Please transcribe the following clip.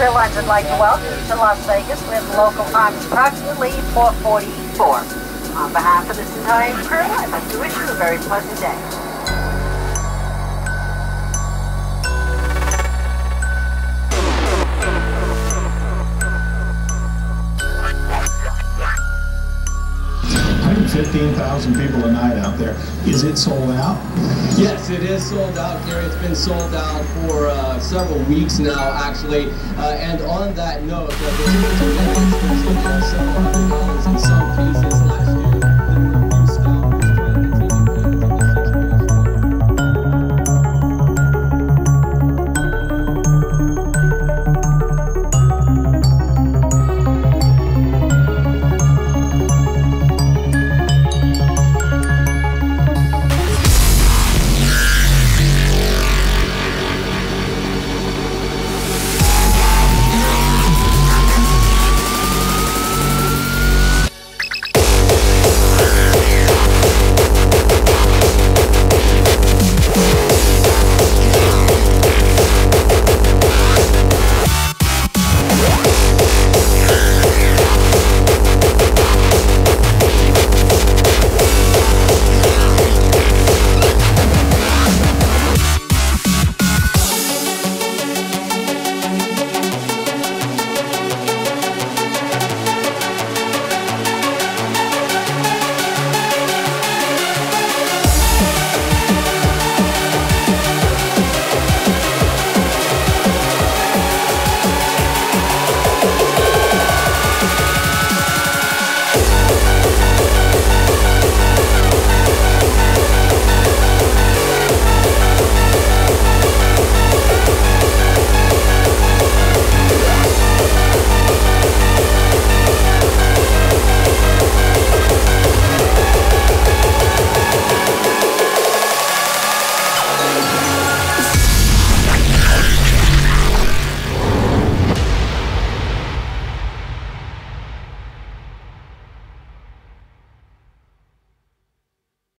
Airlines would like to welcome you to Las Vegas with local time approximately 444. On behalf of this entire crew, I'd like to wish you a very pleasant day. Fifteen thousand people a night out there. Is it sold out? Yes, it is sold out, Gary. It's been sold out for uh, several weeks now, actually. Uh, and on that note, uh, the tickets are limited to several hundred dollars in some cases. Last